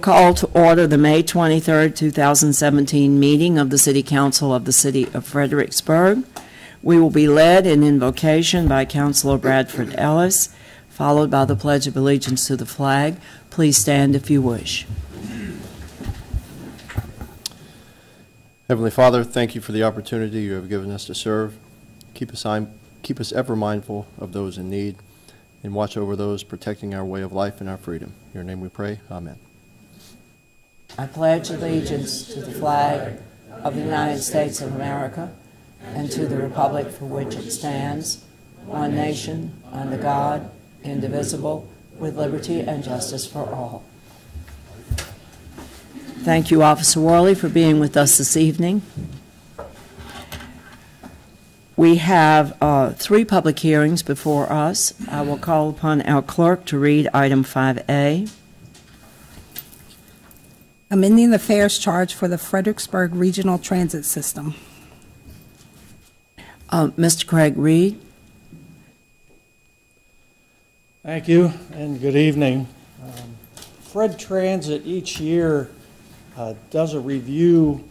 call to order the May 23, 2017 meeting of the City Council of the City of Fredericksburg. We will be led in invocation by Councilor Bradford Ellis, followed by the Pledge of Allegiance to the flag. Please stand if you wish. Heavenly Father, thank you for the opportunity you have given us to serve. Keep us, keep us ever mindful of those in need and watch over those protecting our way of life and our freedom. In your name we pray. Amen. I pledge allegiance to the flag of the United States of America and to the republic for which it stands, one nation, under God, indivisible, with liberty and justice for all. Thank you, Officer Worley, for being with us this evening. We have uh, three public hearings before us. I will call upon our clerk to read item 5A. Amending the fares charge for the Fredericksburg Regional Transit System. Uh, Mr. Craig Reed. Thank you and good evening. Um, Fred Transit each year uh, does a review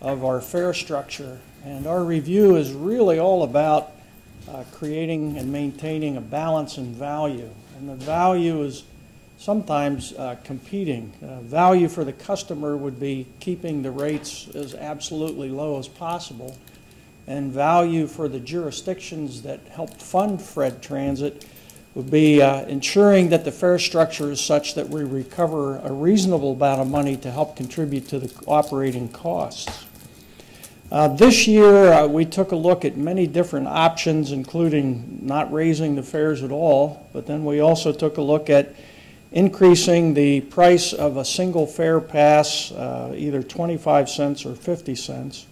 of our fare structure, and our review is really all about uh, creating and maintaining a balance in value. And the value is sometimes uh, competing. Uh, Value for the customer would be keeping the rates as absolutely low as possible, and value for the jurisdictions that help fund Fred Transit would be uh, ensuring that the fare structure is such that we recover a reasonable amount of money to help contribute to the operating costs. Uh, This year, uh, we took a look at many different options, including not raising the fares at all, but then we also took a look at increasing the price of a single fare pass, uh, either 25 cents or 50 cents,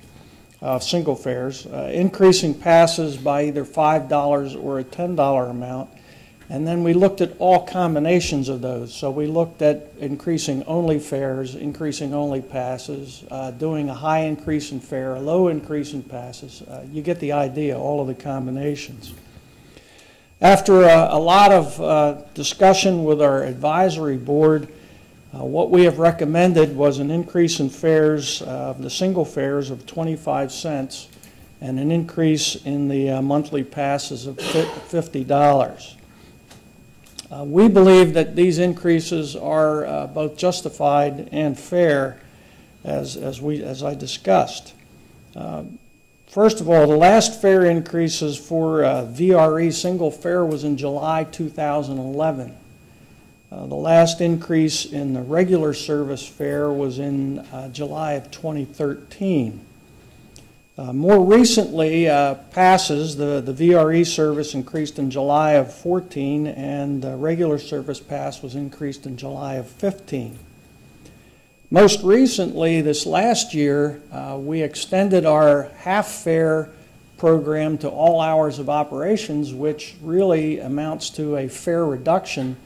uh, single fares, uh, increasing passes by either $5 or a $10 amount, and then we looked at all combinations of those. So we looked at increasing only fares, increasing only passes, uh, doing a high increase in fare, a low increase in passes. Uh, you get the idea, all of the combinations. After a, a lot of uh, discussion with our advisory board, uh, what we have recommended was an increase in fares, uh, the single fares of 25 cents, and an increase in the uh, monthly passes of $50. Uh, We believe that these increases are uh, both justified and fair, as, as we, as I discussed. First of all, the last fare increases for uh, VRE single fare was in July 2011. Uh, The last increase in the regular service fare was in uh, July of 2013. Uh, More recently, uh, passes, the the VRE service increased in July of 14, and the regular service pass was increased in July of 15. Most recently, this last year, uh, we extended our half-fare program to all hours of operations, which really amounts to a fare reduction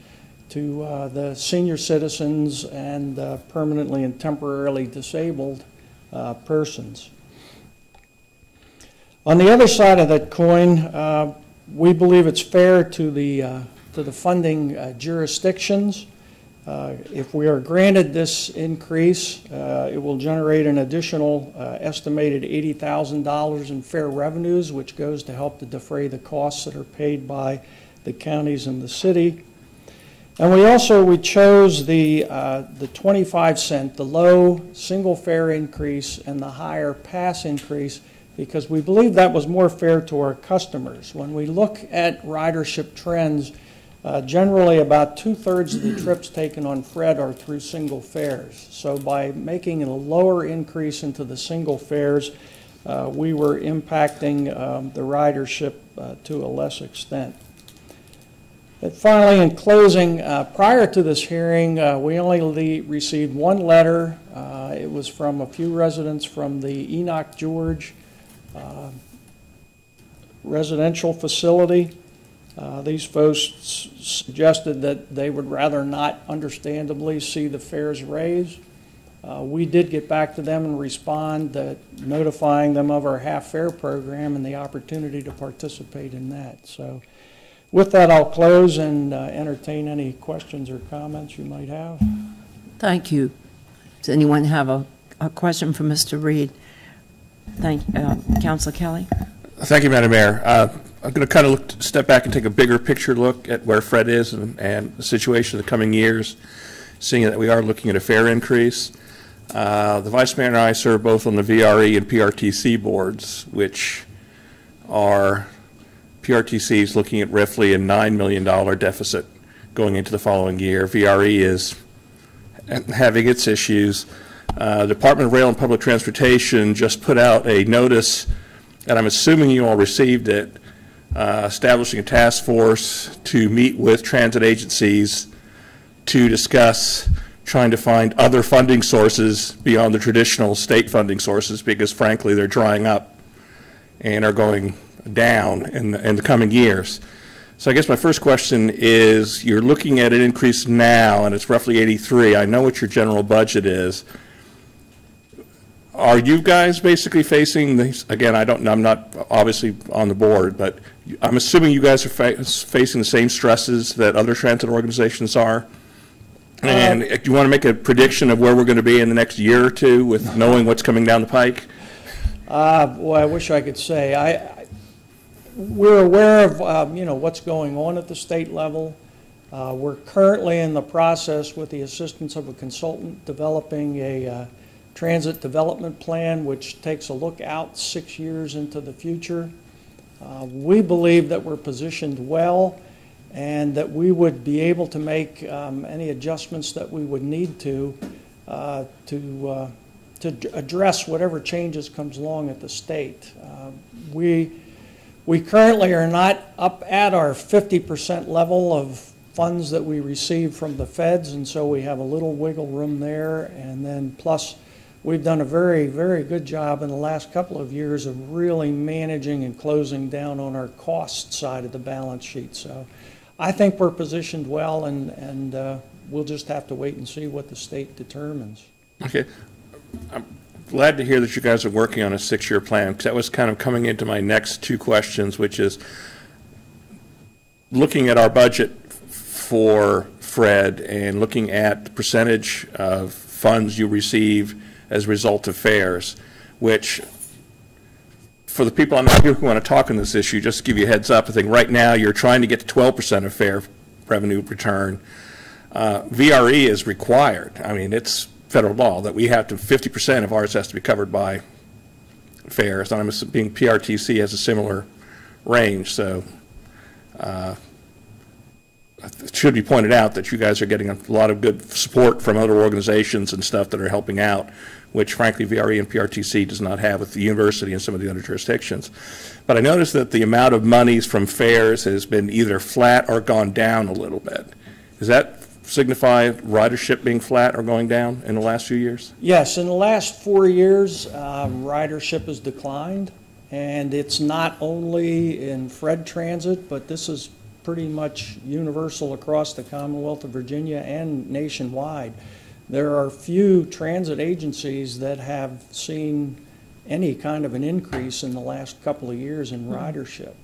to uh, the senior citizens and uh, permanently and temporarily disabled uh, persons. On the other side of that coin, uh, we believe it's fair to the, uh, to the funding jurisdictions. Uh, If we are granted this increase, uh, it will generate an additional uh, estimated $80,000 in fare revenues, which goes to help to defray the costs that are paid by the counties and the city. And we also, we chose the, uh, the 25 cent, the low single fare increase and the higher pass increase because we believe that was more fair to our customers. When we look at ridership trends, uh, generally about two-thirds of the trips taken on Fred are through single fares. So by making a lower increase into the single fares, uh, we were impacting um, the ridership uh, to a less extent. But finally, in closing, uh, prior to this hearing, uh, we only received one letter. Uh, It was from a few residents from the Enoch George residential facility. Uh, These folks suggested that they would rather not understandably see the fares raised. Uh, We did get back to them and respond, that notifying them of our half-fare program and the opportunity to participate in that. So with that, I'll close and uh, entertain any questions or comments you might have. Thank you. Does anyone have a, a question for Mr. Reed? Thank, uh, Councilor Kelly? Thank you, Madam Mayor. I'm going to kind of look, step back and take a bigger picture look at where Fred is and, and the situation of the coming years, seeing that we are looking at a fare increase. Uh, the Vice Mayor and I serve both on the VRE and PRTC boards, which are, PRTC is looking at roughly a $9 million deficit going into the following year. VRE is having its issues. Uh, Department of Rail and Public Transportation just put out a notice, and I'm assuming you all received it, uh, establishing a task force to meet with transit agencies to discuss trying to find other funding sources beyond the traditional state funding sources, because frankly, they're drying up and are going down in the, in the coming years. So I guess my first question is, you're looking at an increase now, and it's roughly 83. I know what your general budget is. Are you guys basically facing these, again, I don't, know, I'm not obviously on the board, but I'm assuming you guys are fa- facing the same stresses that other transit organizations are? And do you want to make a prediction of where we're going to be in the next year or two with knowing what's coming down the pike? Uh, boy, I wish I could say. I, I- we're aware of, um, you know, what's going on at the state level. Uh, We're currently in the process, with the assistance of a consultant, developing a uh, transit development plan, which takes a look out six years into the future. Uh, We believe that we're positioned well, and that we would be able to make um, any adjustments that we would need to, uh, to, uh, to address whatever changes comes along at the state. Uh, We, we currently are not up at our 50% level of funds that we receive from the feds, and so we have a little wiggle room there. And then plus, we've done a very, very good job in the last couple of years of really managing and closing down on our cost side of the balance sheet. So I think we're positioned well, and, and uh, we'll just have to wait and see what the state determines. Okay. I'm glad to hear that you guys are working on a six-year plan, because that was kind of coming into my next two questions, which is looking at our budget for Fred and looking at the percentage of funds you receive as a result of fares, which, for the people on here who want to talk on this issue, just to give you a heads up, I think right now you're trying to get to 12% of fare revenue return. Uh, VRE is required. I mean, it's federal law that we have to, 50% of ours has to be covered by fares. And I'm assuming PRTC has a similar range, so uh, it should be pointed out that you guys are getting a lot of good support from other organizations and stuff that are helping out, which frankly VRE and PRTC does not have with the university and some of the other jurisdictions. But I noticed that the amount of monies from fares has been either flat or gone down a little bit. Does that signify ridership being flat or going down in the last few years? Yes, in the last four years, um, ridership has declined, and it's not only in Fred Transit, but this is pretty much universal across the Commonwealth of Virginia and nationwide. There are few transit agencies that have seen any kind of an increase in the last couple of years in ridership.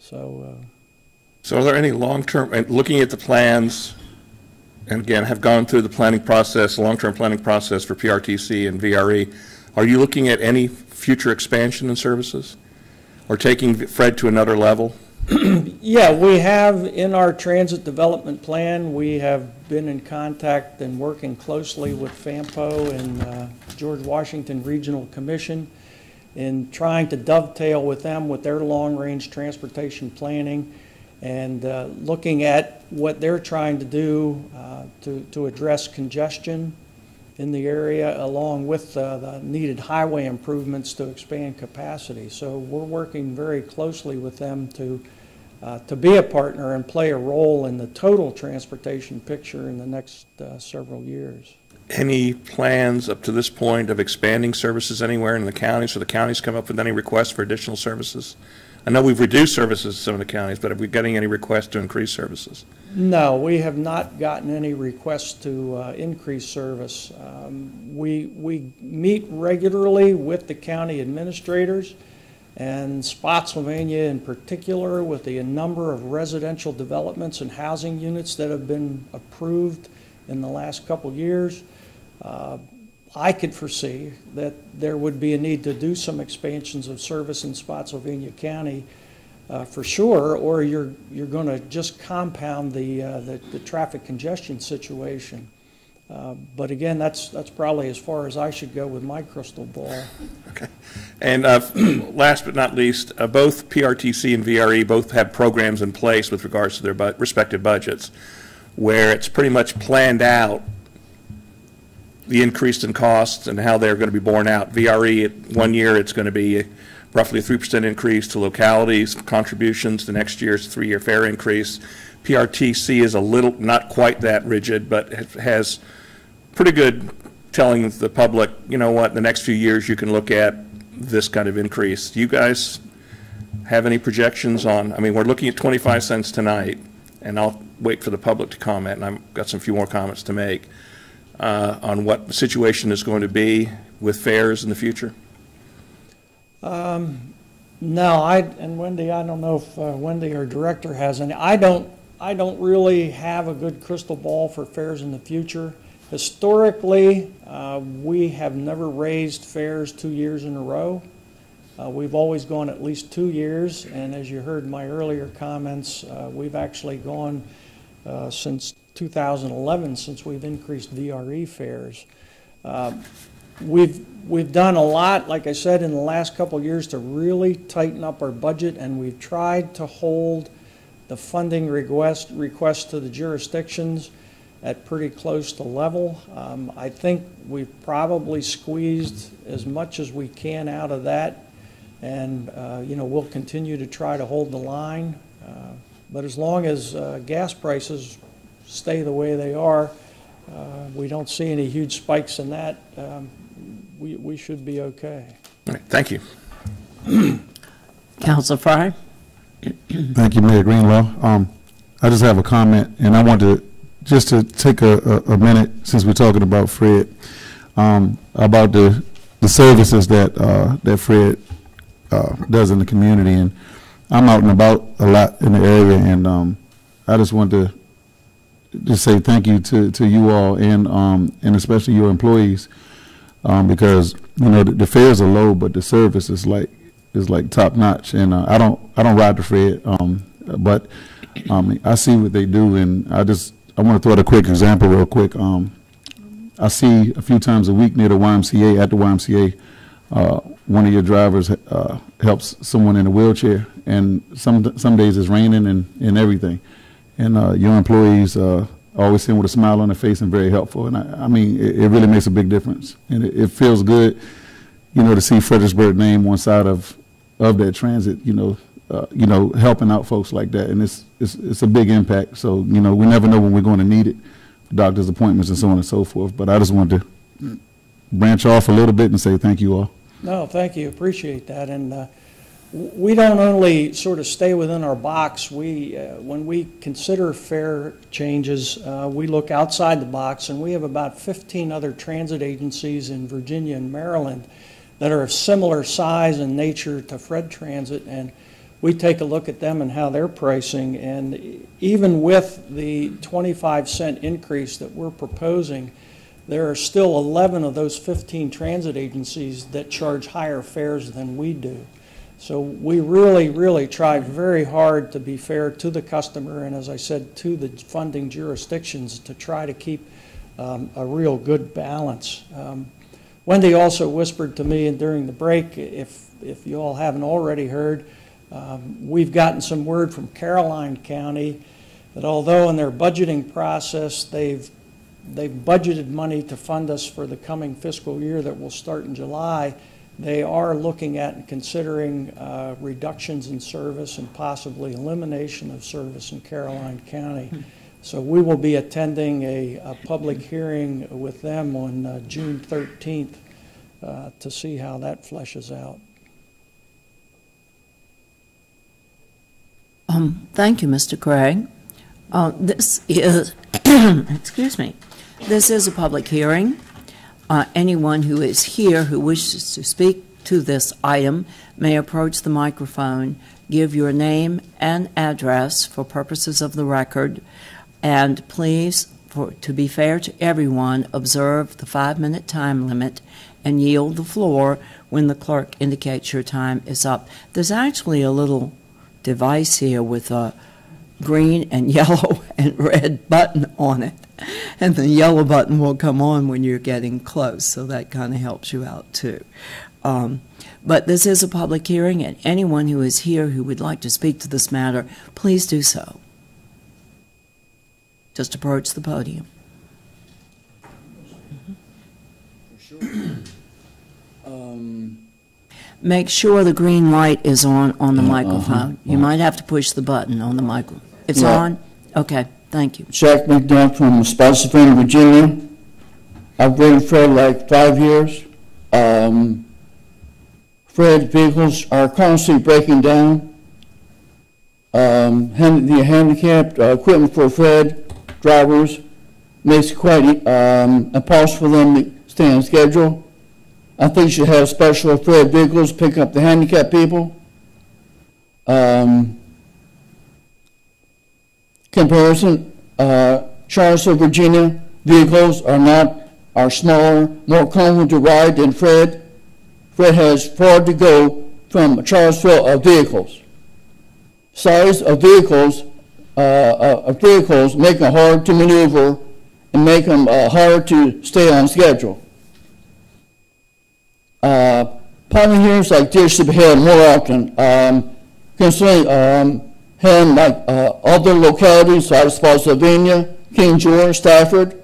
So, uh, So are there any long-term, and looking at the plans, and again, have gone through the planning process, long-term planning process for PRTC and VRE, are you looking at any future expansion in services? Or taking Fred to another level? Yeah, we have, in our transit development plan, we have been in contact and working closely with FAMPO and uh, George Washington Regional Commission in trying to dovetail with them with their long-range transportation planning and uh, looking at what they're trying to do uh, to, to address congestion in the area, along with uh, the needed highway improvements to expand capacity. So we're working very closely with them to, uh, to be a partner and play a role in the total transportation picture in the next uh, several years. Any plans up to this point of expanding services anywhere in the counties, so the counties come up with any requests for additional services? I know we've reduced services in some of the counties, but are we getting any requests to increase services? No, we have not gotten any requests to uh, increase service. Um, We, we meet regularly with the county administrators and Spotsylvania in particular with the number of residential developments and housing units that have been approved in the last couple years. Uh, I could foresee that there would be a need to do some expansions of service in Spotsylvania County uh, for sure, or you're, you're going to just compound the, uh, the, the traffic congestion situation. Uh, But again, that's, that's probably as far as I should go with my crystal ball. Okay. And uh, last but not least, uh, both PRTC and VRE both have programs in place with regards to their bu- respective budgets, where it's pretty much planned out the increase in costs and how they're going to be borne out. VRE, at one year, it's going to be roughly a 3% increase to localities contributions. The next year's three-year fare increase. PRTC is a little, not quite that rigid, but ha- has pretty good telling the public, you know what, the next few years, you can look at this kind of increase. Do you guys have any projections on, I mean, we're looking at 25 cents tonight, and I'll wait for the public to comment, and I've got some few more comments to make, uh, on what the situation is going to be with fares in the future? No, I, and Wendy, I don't know if uh, Wendy, our director, has any. I don't, I don't really have a good crystal ball for fares in the future. Historically, uh, we have never raised fares two years in a row. Uh, We've always gone at least two years, and as you heard in my earlier comments, uh, we've actually gone uh, since 2011, since we've increased VRE fares. Uh, We've, we've done a lot, like I said, in the last couple years to really tighten up our budget, and we've tried to hold the funding request, request to the jurisdictions at pretty close to level. Um, I think we've probably squeezed as much as we can out of that, and, uh, you know, we'll continue to try to hold the line. Uh, But as long as uh, gas prices stay the way they are, uh, we don't see any huge spikes in that, um, we, we should be okay. All right, thank you. Council Frye? Thank you, Mayor Greenlaw. Um, I just have a comment, and I want to, just to take a, a, a minute, since we're talking about Fred, um, about the, the services that, uh, that Fred, uh, does in the community, and I'm out and about a lot in the area, and, um, I just want to just say thank you to, to you all and, um, and especially your employees, um, because, you know, the, the fares are low, but the service is like, is like top notch. And uh, I don't I don't ride the Fred, um, but um, I see what they do, and I just I want to throw out a quick example real quick. Um, I see a few times a week near the YMCA at the YMCA, uh, one of your drivers uh, helps someone in a wheelchair, and some some days it's raining and, and everything, and uh, your employees uh, always seem with a smile on their face and very helpful, and I, I mean it, it really makes a big difference, and it, it feels good you know, to see Fredericksburg name one side of, of that transit, you know, uh, you know, helping out folks like that. And it's, it's, it's a big impact. So, you know, we never know when we're going to need it, doctor's appointments and so on and so forth. But I just wanted to branch off a little bit and say thank you all. No, thank you, appreciate that. And uh, we don't only sort of stay within our box, we, uh, when we consider fare changes, uh, we look outside the box, and we have about 15 other transit agencies in Virginia and Maryland that are of similar size and nature to Fred Transit, and we take a look at them and how they're pricing, and even with the 25 cent increase that we're proposing, there are still 11 of those 15 transit agencies that charge higher fares than we do. So we really, really try very hard to be fair to the customer, and as I said, to the funding jurisdictions to try to keep um, a real good balance. Um, Wendy also whispered to me during the break, if, if you all haven't already heard, um, we've gotten some word from Caroline County that although in their budgeting process, they've, they've budgeted money to fund us for the coming fiscal year that will start in July, they are looking at and considering uh, reductions in service and possibly elimination of service in Caroline County. So we will be attending a, a public hearing with them on uh, June 13th uh, to see how that fleshes out. Um, Thank you, Mr. Craig. Uh, This is, excuse me, this is a public hearing. Uh, Anyone who is here who wishes to speak to this item may approach the microphone, give your name and address for purposes of the record, and please for, to be fair to everyone, observe the five-minute time limit and yield the floor when the clerk indicates your time is up. There's actually a little device here with a green and yellow and red button on it. And the yellow button will come on when you're getting close, so that kind of helps you out too. Um, But this is a public hearing, and anyone who is here who would like to speak to this matter, please do so. Just approach the podium. Um, Make sure the green light is on, on the Uh, uh-huh, microphone. You might have to push the button on the microphone. It's Yeah. on? Okay, thank you. Jack McDuff from Spotsylvania, Virginia. I've been Fred for like five years. Um, Fred's vehicles are constantly breaking down. Um, the handicapped uh, equipment for Fred drivers makes it quite um, impossible for them to stay on schedule. I think you should have special Fred vehicles pick up the handicapped people. Um, comparison, uh, Virginia vehicles are not, are smaller, more comfortable to ride than Fred. Fred has far to go from Charlottesville of vehicles. Size of vehicles, uh, uh, of vehicles make them hard to maneuver and make them uh, hard to stay on schedule. Uh, Public like this should be held more often. Um, Concerning, um, held like uh, other localities of Spotsylvania, King George, Stafford.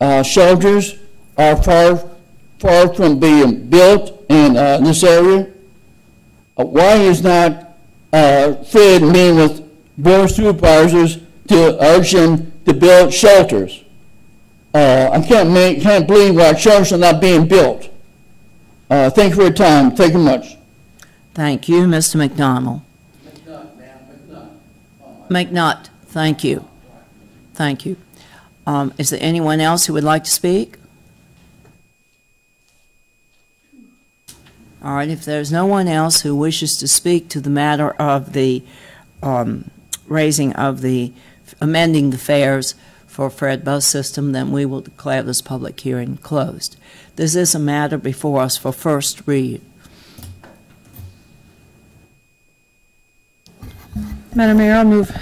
Uh, Shelters are far, far from being built in uh, this area. Uh, Why is not uh, Fred meeting with board supervisors to urge them to build shelters? Uh, I can't make, can't believe why shelters are not being built. Uh, thank you for your time. Thank you much. Thank you, Mr. McDonald. McNutt, thank you. Thank you. Um, Is there anyone else who would like to speak? All right, if there's no one else who wishes to speak to the matter of the um, raising of the, amending the fares for Fred bus system, then we will declare this public hearing closed. This is a matter before us for first read. Madam Mayor, I'll move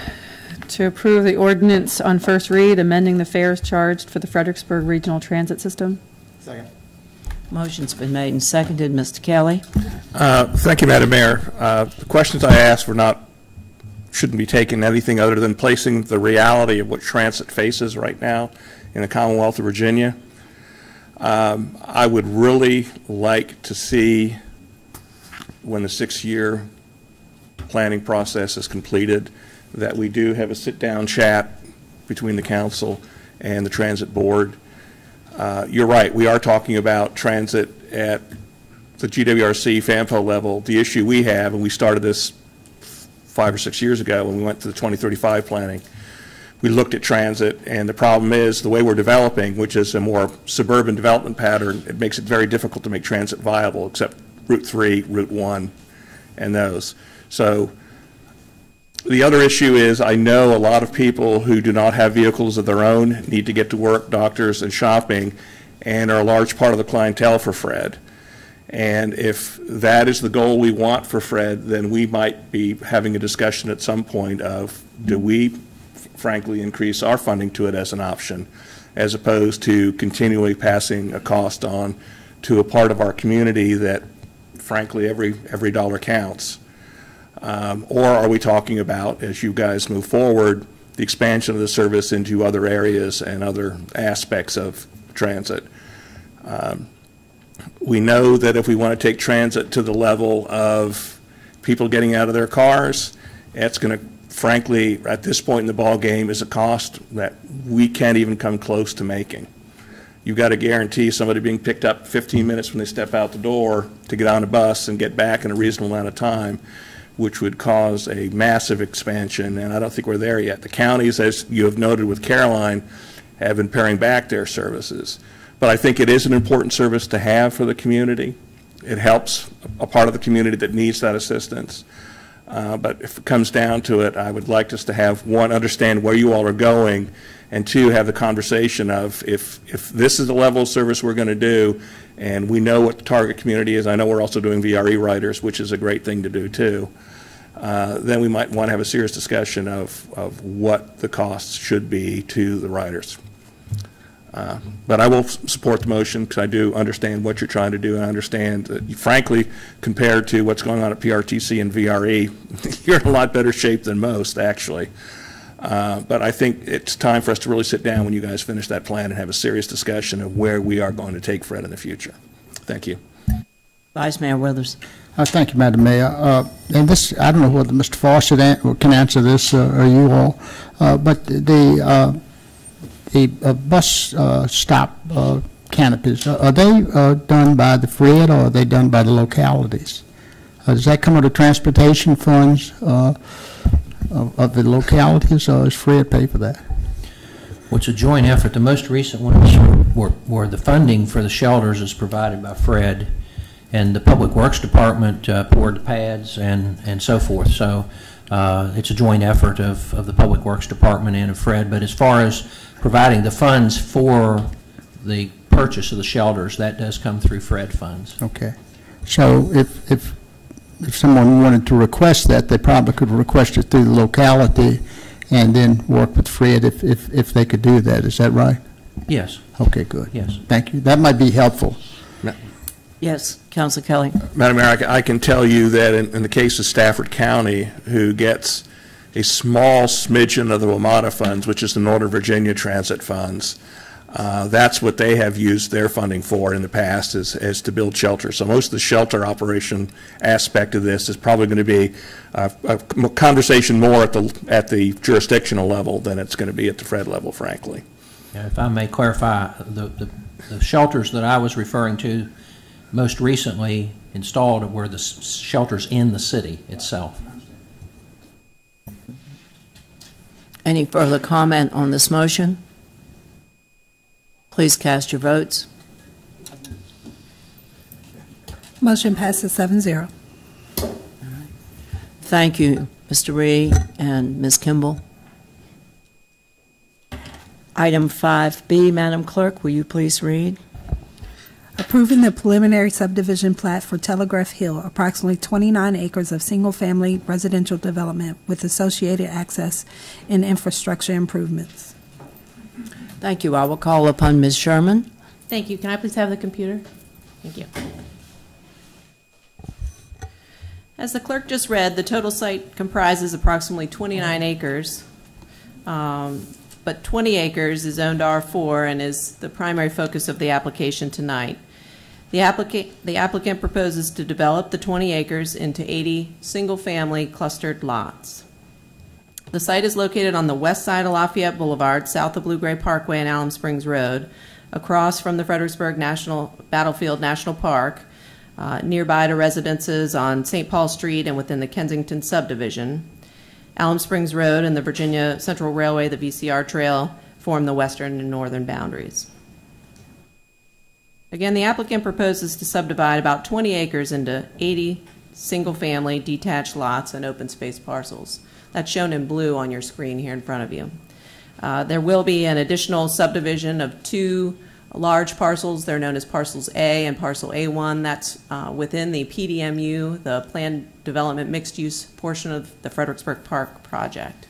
to approve the ordinance on first read, amending the fares charged for the Fredericksburg Regional Transit System. Second. Motion's been made and seconded. Mr. Kelly? Uh, Thank you, Madam Mayor. Uh, The questions I asked were not, shouldn't be taken anything other than placing the reality of what transit faces right now in the Commonwealth of Virginia. Um, I would really like to see, when the six-year planning process is completed, that we do have a sit-down chat between the council and the transit board. Uh, You're right, we are talking about transit at the GWRC FAMPO level. The issue we have, and we started this five or six years ago when we went to the 2035 planning, we looked at transit, and the problem is, the way we're developing, which is a more suburban development pattern, it makes it very difficult to make transit viable, except Route 3, Route 1, and those. So the other issue is, I know a lot of people who do not have vehicles of their own, need to get to work, doctors, and shopping, and are a large part of the clientele for Fred. And if that is the goal we want for Fred, then we might be having a discussion at some point of, do we frankly increase our funding to it as an option, as opposed to continually passing a cost on to a part of our community that frankly, every, every dollar counts? Um, Or are we talking about, as you guys move forward, the expansion of the service into other areas and other aspects of transit? Um, We know that if we want to take transit to the level of people getting out of their cars, it's going to, frankly, at this point in the ballgame, is a cost that we can't even come close to making. You've got to guarantee somebody being picked up 15 minutes when they step out the door to get on a bus and get back in a reasonable amount of time, which would cause a massive expansion, and I don't think we're there yet. The counties, as you have noted with Caroline, have been paring back their services. But I think it is an important service to have for the community. It helps a part of the community that needs that assistance. Uh, But if it comes down to it, I would like us to have, one, understand where you all are going, and two, have the conversation of, if, if this is the level of service we're going to do, and we know what the target community is, I know we're also doing VRE riders, which is a great thing to do, too, uh, then we might want to have a serious discussion of, of what the costs should be to the riders. Uh, But I will support the motion because I do understand what you're trying to do and I understand that frankly, compared to what's going on at PRTC and VRE, you're in a lot better shape than most, actually. Uh, But I think it's time for us to really sit down when you guys finish that plan and have a serious discussion of where we are going to take Fred in the future. Thank you. Vice Mayor Withers. Uh, Thank you, Madam Mayor. Uh, And this, I don't know whether Mr. Fawcett an- can answer this, uh, or you all, uh, but the, uh, the uh, bus uh, stop uh, canopies, uh, are they uh, done by the FRED or are they done by the localities? Uh, Does that come out of transportation funds uh, of of the localities, or does FRED pay for that? Well, it's a joint effort. The most recent ones were, were the funding for the shelters is provided by Fred, and the Public Works Department uh, poured the pads and, and so forth. So uh, it's a joint effort of, of the Public Works Department and of Fred. But as far as providing the funds for the purchase of the shelters, that does come through Fred funds. Okay. So if, if, if someone wanted to request that, they probably could request it through the locality and then work with Fred if, if, if they could do that. Is that right? Yes, Okay, good. yes. Thank you. That might be helpful. Yes, Counsel Kelly. Madam Mayor, I can- I can tell you that in, in the case of Stafford County, who gets a small smidgen of the WMATA funds, which is the Northern Virginia Transit Funds, uh, that's what they have used their funding for in the past, is, is to build shelters. So most of the shelter operation aspect of this is probably going to be uh, a conversation more at the, at the jurisdictional level than it's going to be at the Fred level, frankly. Yeah, If I may clarify, the, the the shelters that I was referring to most recently installed were the s- shelters in the city itself. Any further comment on this motion? Please cast your votes. Motion passes seven zero. Thank you, Mr. Reed and Ms. Kimball. Item 5B, Madam Clerk, will you please read? Approving the preliminary subdivision plat for Telegraph Hill, approximately 29 acres of single-family residential development with associated access and infrastructure improvements. Thank you. I will call upon Ms. Sherman. Thank you. Can I please have the computer? Thank you. As the clerk just read, the total site comprises approximately 29 acres, um, but 20 acres is zoned R4 and is the primary focus of the application tonight. The applicant, the applicant proposes to develop the 20 acres into 80 single-family clustered lots. The site is located on the west side of Lafayette Boulevard, south of Blue Gray Parkway and Alum Springs Road, across from the Fredericksburg National Battlefield National Park, uh, nearby to residences on St. Paul Street and within the Kensington subdivision. Alum Springs Road and the Virginia Central Railway, the VCR Trail, form the western and northern boundaries. Again, the applicant proposes to subdivide about 20 acres into 80 single-family detached lots and open space parcels. That's shown in blue on your screen here in front of you. Uh, There will be an additional subdivision of two large parcels. They're known as parcels A and parcel A1. That's uh, within the PDMU, the Planned Development Mixed-Use portion of the Fredericksburg Park project.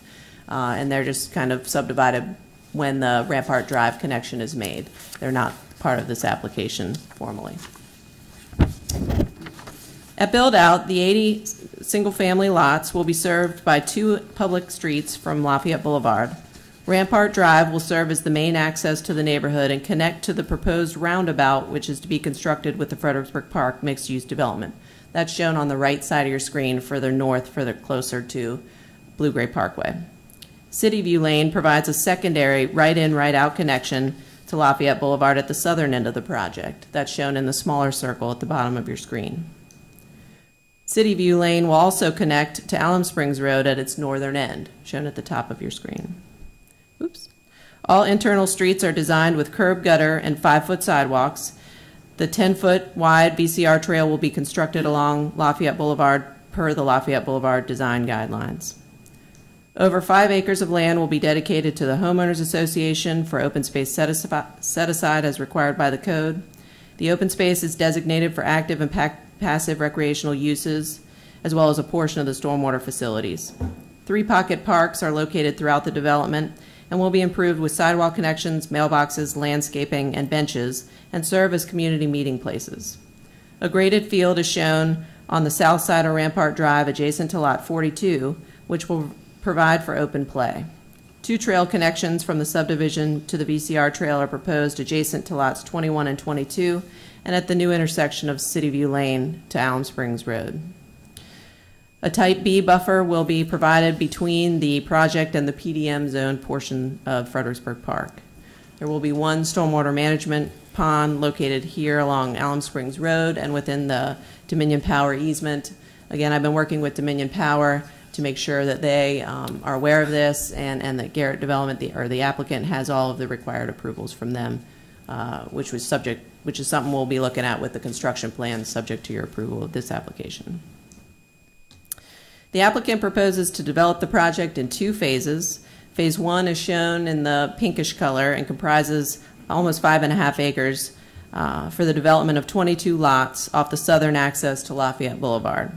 Uh, And they're just kind of subdivided when the Rampart Drive connection is made. They're not part of this application formally. At build-out, the 80 single-family lots will be served by two public streets from Lafayette Boulevard. Rampart Drive will serve as the main access to the neighborhood and connect to the proposed roundabout, which is to be constructed with the Fredericksburg Park mixed-use development. That's shown on the right side of your screen, further north, further closer to Blue Gray Parkway. City View Lane provides a secondary right-in, right-out connection to Lafayette Boulevard at the southern end of the project. That's shown in the smaller circle at the bottom of your screen. City View Lane will also connect to Alum Springs Road at its northern end, shown at the top of your screen. Oops. All internal streets are designed with curb gutter and five-foot sidewalks. The 10-foot wide VCR trail will be constructed along Lafayette Boulevard per the Lafayette Boulevard design guidelines. Over five acres of land will be dedicated to the homeowners association for open space set aside, as required by the code. The open space is designated for active and passive recreational uses, as well as a portion of the stormwater facilities. Three pocket parks are located throughout the development and will be improved with sidewalk connections, mailboxes, landscaping, and benches, and serve as community meeting places. A graded field is shown on the south side of Rampart Drive adjacent to Lot 42, which will provide for open play. Two trail connections from the subdivision to the VCR trail are proposed adjacent to lots 21 and 22 and at the new intersection of City View Lane to Alum Springs Road. A type B buffer will be provided between the project and the PDM zone portion of Fredericksburg Park. There will be one stormwater management pond located here along Alum Springs Road and within the Dominion Power easement. Again, I've been working with Dominion Power to make sure that they um, are aware of this and, and that Garrett Development, the, or the applicant, has all of the required approvals from them, uh, which was subject, which is something we'll be looking at with the construction plan, subject to your approval of this application. The applicant proposes to develop the project in two phases. Phase one is shown in the pinkish color and comprises almost five and a half acres uh, for the development of 22 lots off the southern access to Lafayette Boulevard.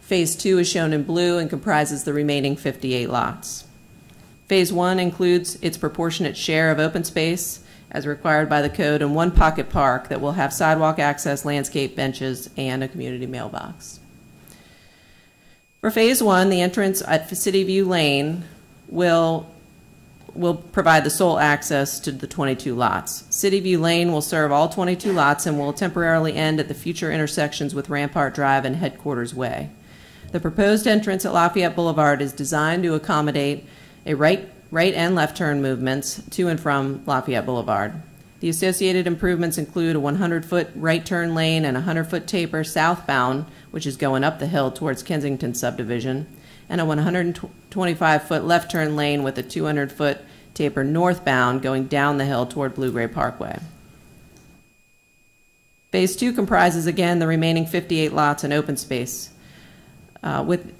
Phase two is shown in blue and comprises the remaining 58 lots. Phase one includes its proportionate share of open space as required by the code and one pocket park that will have sidewalk access, landscape benches, and a community mailbox. For phase one, the entrance at City View Lane will will provide the sole access to the 22 lots. City View Lane will serve all 22 lots and will temporarily end at the future intersections with Rampart Drive and Headquarters Way. The proposed entrance at Lafayette Boulevard is designed to accommodate a right, right and left turn movements to and from Lafayette Boulevard. The associated improvements include a 100-foot right turn lane and a 100-foot taper southbound, which is going up the hill towards Kensington subdivision, and a 125-foot left turn lane with a 200-foot taper northbound going down the hill toward Blue Gray Parkway. Phase two comprises again the remaining 58 lots and open space. Uh, with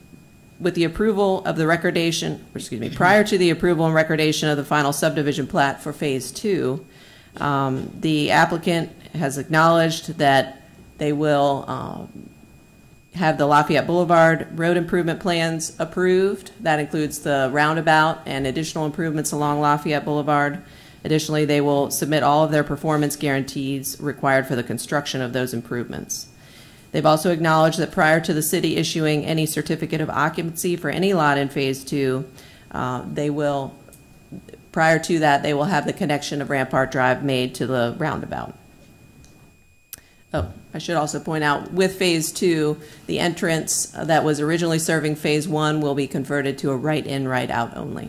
with the approval of the recordation, excuse me, prior to the approval and recordation of the final subdivision plat for phase two, um, the applicant has acknowledged that they will um, have the Lafayette Boulevard road improvement plans approved. That includes the roundabout and additional improvements along Lafayette Boulevard. Additionally, they will submit all of their performance guarantees required for the construction of those improvements. They've also acknowledged that prior to the city issuing any certificate of occupancy for any lot in Phase Two, uh, they will, prior to that, they will have the connection of Rampart Drive made to the roundabout. Oh, I should also point out, with Phase Two, the entrance that was originally serving Phase One will be converted to a right-in, right-out only.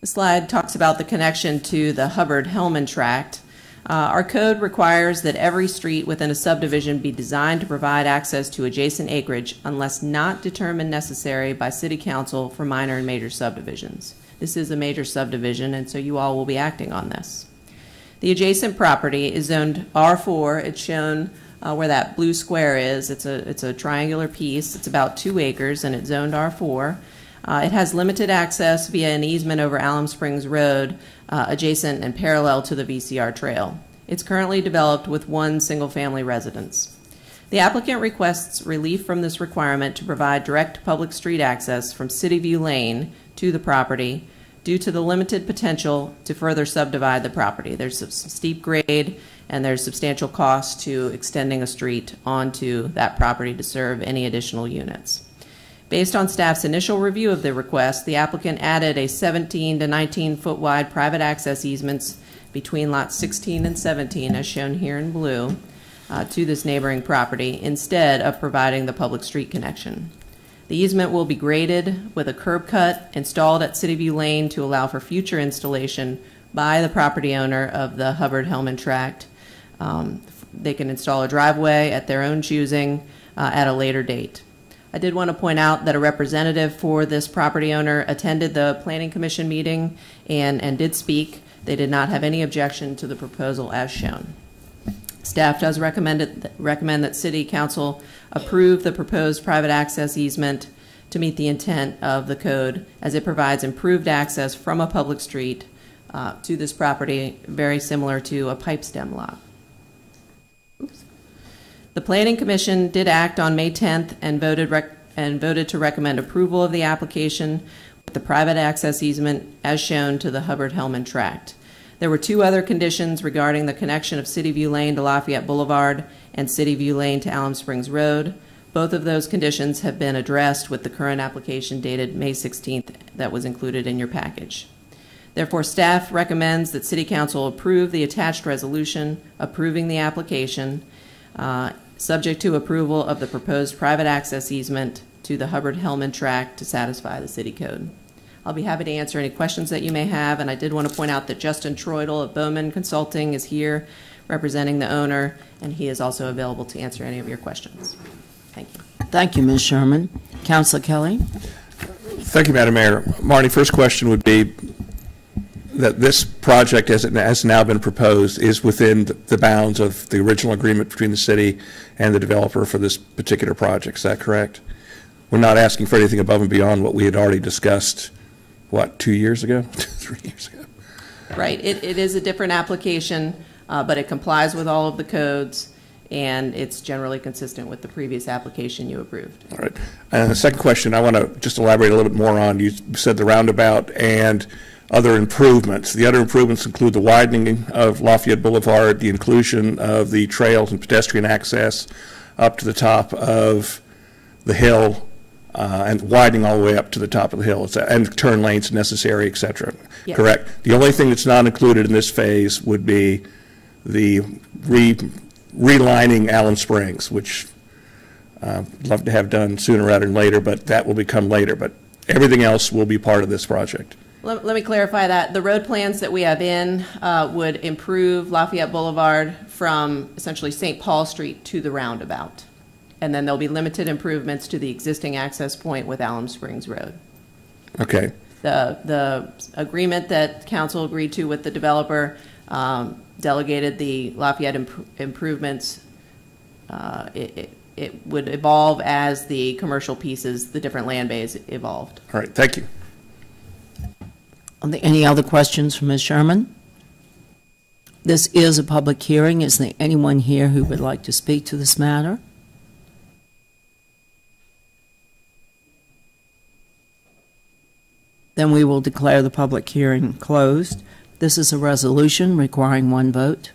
The slide talks about the connection to the Hubbard-Hellman tract. Uh, our code requires that every street within a subdivision be designed to provide access to adjacent acreage unless not determined necessary by City Council for minor and major subdivisions. This is a major subdivision, and so you all will be acting on this. The adjacent property is zoned R4. It's shown uh, where that blue square is. It's a, it's a triangular piece. It's about two acres, and it's zoned R4. Uh, it has limited access via an easement over Alum Springs Road, uh, adjacent and parallel to the VCR trail. It's currently developed with one single-family residence. The applicant requests relief from this requirement to provide direct public street access from City View Lane to the property due to the limited potential to further subdivide the property. There's a steep grade and there's substantial cost to extending a street onto that property to serve any additional units. Based on staff's initial review of the request, the applicant added a 17 to 19 foot wide private access easements between lots 16 and 17, as shown here in blue, uh, to this neighboring property instead of providing the public street connection. The easement will be graded with a curb cut installed at City View Lane to allow for future installation by the property owner of the Hubbard-Hellman tract. Um, they can install a driveway at their own choosing uh, at a later date. I did want to point out that a representative for this property owner attended the Planning Commission meeting and, and did speak. They did not have any objection to the proposal as shown. Staff does recommend, it- recommend that City Council approve the proposed private access easement to meet the intent of the code, as it provides improved access from a public street uh, to this property, very similar to a pipe stem lot. The Planning Commission did act on May 10th and voted, and voted to recommend approval of the application with the private access easement as shown to the Hubbard-Hellman tract. There were two other conditions regarding the connection of City View Lane to Lafayette Boulevard and City View Lane to Alum Springs Road. Both of those conditions have been addressed with the current application dated May 16th that was included in your package. Therefore, staff recommends that City Council approve the attached resolution approving the application, uh, subject to approval of the proposed private access easement to the Hubbard-Hellman tract to satisfy the city code. I'll be happy to answer any questions that you may have, and I did want to point out that Justin Troidel of Bowman Consulting is here representing the owner, and he is also available to answer any of your questions. Thank you. Thank you, Ms. Sherman. Councilor Kelly? Thank you, Madam Mayor. Marty, first question would be that this project, as it has now been proposed, is within the bounds of the original agreement between the city and the developer for this particular project. Is that correct? We're not asking for anything above and beyond what we had already discussed, what, two years ago? Three years ago? Right, it, it is a different application, uh, but it complies with all of the codes, and it's generally consistent with the previous application you approved. All right. And the second question, I want to just elaborate a little bit more on, you said the roundabout and other improvements. The other improvements include the widening of Lafayette Boulevard, the inclusion of the trails and pedestrian access up to the top of the hill, uh, and widening all the way up to the top of the hill, and turn lanes necessary, et cetera. Yes. Correct? The only thing that's not included in this phase would be the re, relining Alum Springs, which uh, love to have done sooner rather than later, but that will become later. But everything else will be part of this project. Let, let me clarify that. The road plans that we have in uh, would improve Lafayette Boulevard from essentially St. Paul Street to the roundabout. And then there'll be limited improvements to the existing access point with Alum Springs Road. Okay. The, the agreement that council agreed to with the developer um, delegated the Lafayette imp- improvements. Uh, It, it- it would evolve as the commercial pieces, the different land bays evolved. All right, thank you. Any other questions from Ms. Sherman? This is a public hearing. Is there anyone here who would like to speak to this matter? Then we will declare the public hearing closed. This is a resolution requiring one vote.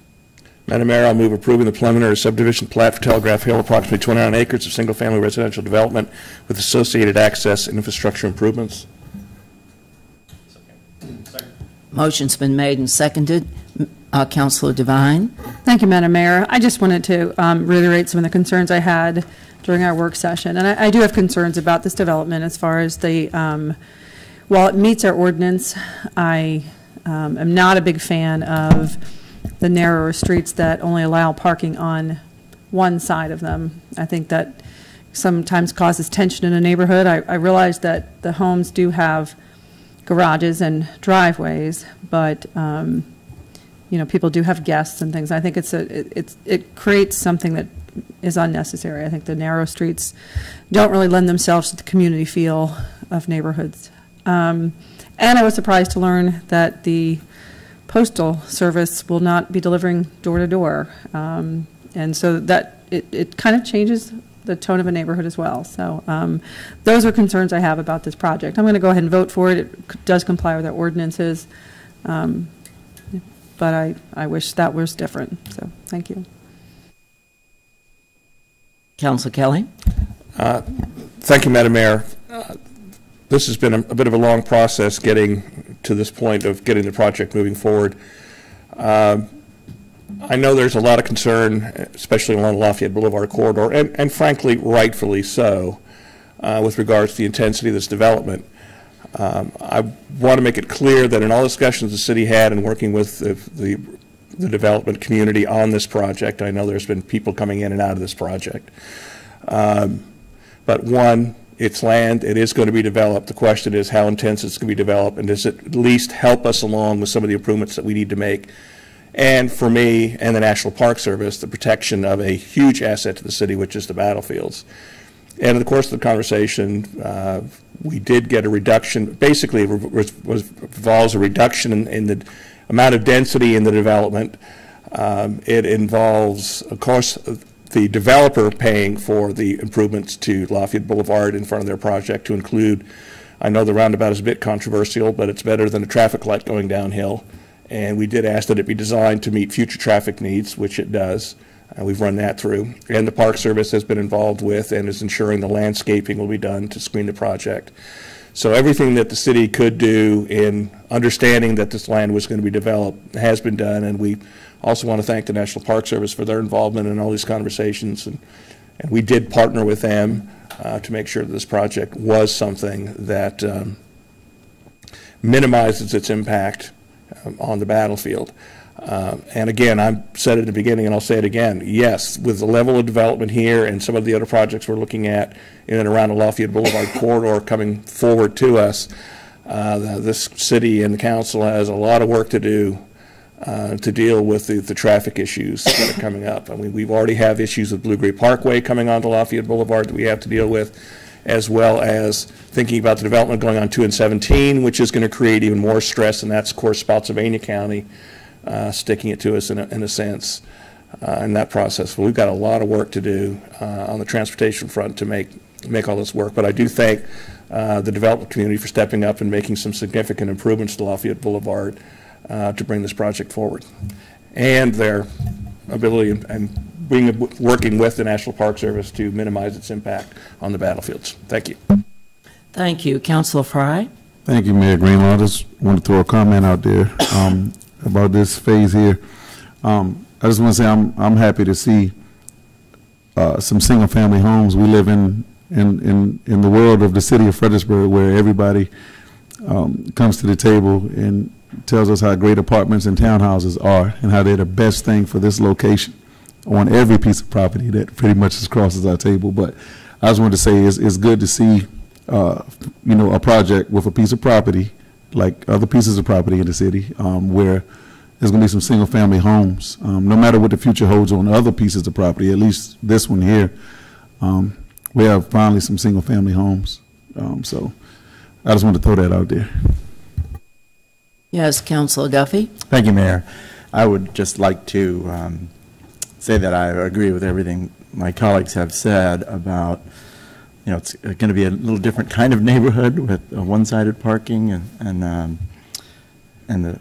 Madam Mayor, I'll move approving the preliminary subdivision plat for Telegraph Hill, approximately 29 acres of single-family residential development with associated access and infrastructure improvements. Motion's been made and seconded. Uh, Councilor Devine? Thank you, Madam Mayor. I just wanted to um, reiterate some of the concerns I had during our work session. And I I do have concerns about this development as far as the, um, while it meets our ordinance, I um, am not a big fan of the narrower streets that only allow parking on one side of them. I think that sometimes causes tension in a neighborhood. I I realize that the homes do have garages and driveways, but, um, you know, people do have guests and things. I think it's a, it- it's, it creates something that is unnecessary. I think the narrow streets don't really lend themselves to the community feel of neighborhoods. Um, And I was surprised to learn that the postal service will not be delivering door to door. Um, And so that, it, it kind of changes the tone of a neighborhood as well. So um, those are concerns I have about this project. I'm going to go ahead and vote for it. It c- does comply with our ordinances. Um, But I, I wish that was different. So, thank you. Councilor Kelly? Thank you, Madam Mayor. Uh, This has been a a bit of a long process getting to this point of getting the project moving forward. Um, I know there's a lot of concern, especially along the Lafayette Boulevard corridor, and and frankly, rightfully so, uh, with regards to the intensity of this development. Um, I want to make it clear that in all discussions the city had in working with the- the the development community on this project, I know there's been people coming in and out of this project. Um, But one, it's land, it is going to be developed. The question is how intense it's going to be developed, and does it at least help us along with some of the improvements that we need to make and for me and the National Park Service, the protection of a huge asset to the city, which is the battlefields. And in the course of the conversation, uh, we did get a reduction, basically it was, was, involves a reduction in, in the amount of density in the development. Um, It involves, of course, the developer paying for the improvements to Lafayette Boulevard in front of their project to include, I know the roundabout is a bit controversial, but it's better than a traffic light going downhill. And we did ask that it be designed to meet future traffic needs, which it does. Uh, We've run that through. And the Park Service has been involved with and is ensuring the landscaping will be done to screen the project. So everything that the city could do in understanding that this land was going to be developed has been done, and we also want to thank the National Park Service for their involvement in all these conversations. And, and we did partner with them uh, to make sure that this project was something that um, minimizes its impact on the battlefield. Uh, And again, I said it at the beginning, and I'll say it again, yes, with the level of development here and some of the other projects we're looking at in and around the Lafayette Boulevard corridor coming forward to us, uh, the- this city and the council has a lot of work to do uh, to deal with the, the traffic issues that are coming up. I mean, we've already have issues with Blue Gray Parkway coming onto Lafayette Boulevard that we have to deal with, as well as thinking about the development going on 2 and 17, which is going to create even more stress, and that's, of course, Spotsylvania County uh, sticking it to us in a, in a sense uh, in that process. But we've got a lot of work to do uh, on the transportation front to make, make all this work. But I do thank uh, the development community for stepping up and making some significant improvements to Lafayette Boulevard uh, to bring this project forward. And their ability and- and being, working with the National Park Service to minimize its impact on the battlefields. Thank you. Thank you. Councilor Frye? Thank you, Mayor Greenlaw. I just want to throw a comment out there um, about this phase here. Um, I just want to say I'm, I'm happy to see uh, some single-family homes. We live in, in, in, in the world of the city of Fredericksburg where everybody um, comes to the table and tells us how great apartments and townhouses are and how they're the best thing for this location on every piece of property that pretty much just crosses our table. But I just wanted to say it's, it's good to see, uh, you know, a project with a piece of property, like other pieces of property in the city, um, where there's going to be some single-family homes. Um, no matter what the future holds on other pieces of property, at least this one here, um, we have finally some single-family homes. Um, so I just wanted to throw that out there. Yes, Councilor Duffy? Thank you, Mayor. I would just like to um, say that I agree with everything my colleagues have said about, you know, it's going to be a little different kind of neighborhood with one-sided parking and, and, um, and the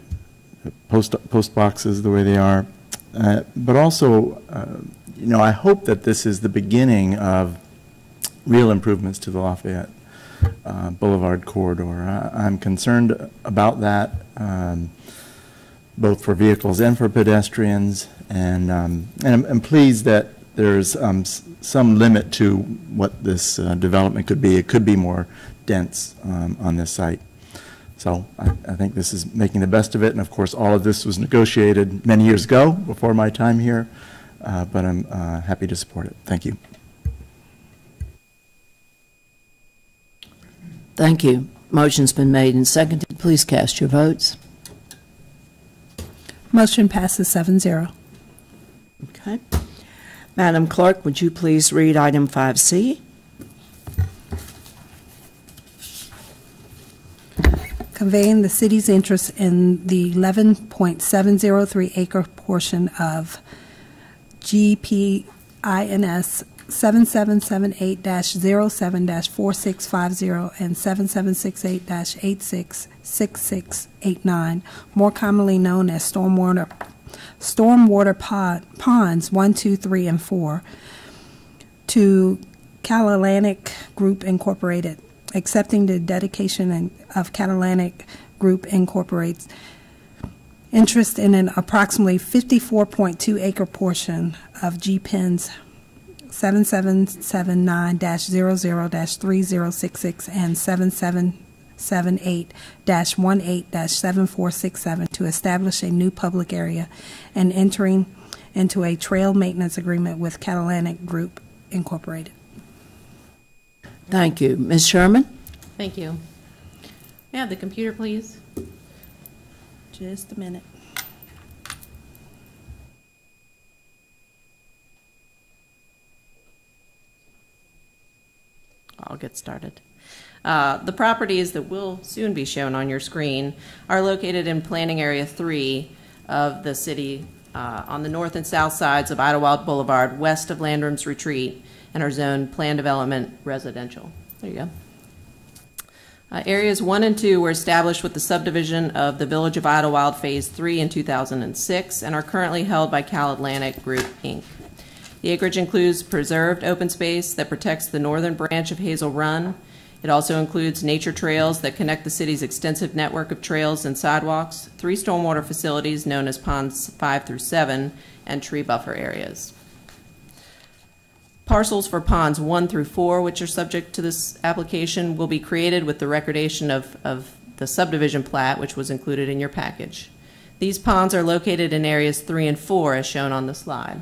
the post, post boxes the way they are. Uh, But also, uh, you know, I hope that this is the beginning of real improvements to the Lafayette uh, Boulevard corridor. I- I'm concerned about that, um, both for vehicles and for pedestrians, and, um, and I'm- I'm pleased that there's um, s- some limit to what this uh, development could be. It could be more dense um, on this site. So I, I think this is making the best of it, and of course, all of this was negotiated many years ago, before my time here, uh, but I'm uh, happy to support it. Thank you. Thank you. Motion's been made and seconded. Please cast your votes. Motion passes seven zero. Okay. Madam Clerk, would you please read item 5C? conveying the city's interest in the 11.703 acre portion of GPINS 7778-07-4650 and 7768-866689, more commonly known as stormwater, stormwater pod, ponds 1, 2, 3, and 4, to Cal-Atlantic Group Incorporated, accepting the dedication of Cal-Atlantic Group Incorporates interest in an approximately 54.2 acre portion of GPIN's 7779-00-3066 and 78-18-7467 to establish a new public area and entering into a trail maintenance agreement with Cal-Atlantic Group Incorporated. Thank you. Ms. Sherman? Thank you. Have the computer, please. Just a minute. I'll get started. Uh, The properties that will soon be shown on your screen are located in Planning Area 3 of the city uh, on the north and south sides of Idlewild Boulevard, west of Landrum's Retreat, and are zoned Plan Development Residential. There you go. Uh, Areas 1 and 2 were established with the subdivision of the Village of Idlewild Phase 3 in 2006 and are currently held by Cal Atlantic Group, Inc. The acreage includes preserved open space that protects the northern branch of Hazel Run. It also includes nature trails that connect the city's extensive network of trails and sidewalks, three stormwater facilities known as ponds 5 through 7, and tree buffer areas. Parcels for ponds 1 through 4, which are subject to this application, will be created with the recordation of, of the subdivision plat, which was included in your package. These ponds are located in areas 3 and 4, as shown on the slide,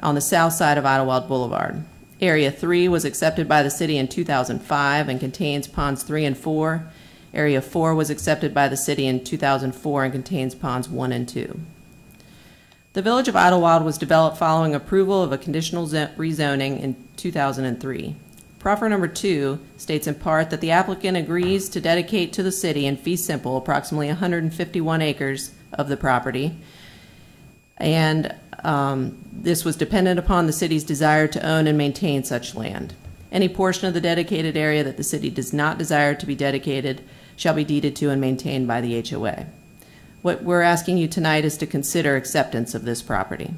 on the south side of Idlewild Boulevard. Area 3 was accepted by the city in 2005 and contains ponds 3 and 4. Area 4 was accepted by the city in 2004 and contains ponds 1 and 2. The Village of Idlewild was developed following approval of a conditional rezoning in 2003. Proffer number two states in part that the applicant agrees to dedicate to the city in fee simple approximately 151 acres of the property. And um, this was dependent upon the city's desire to own and maintain such land. Any portion of the dedicated area that the city does not desire to be dedicated shall be deeded to and maintained by the HOA. What we're asking you tonight is to consider acceptance of this property.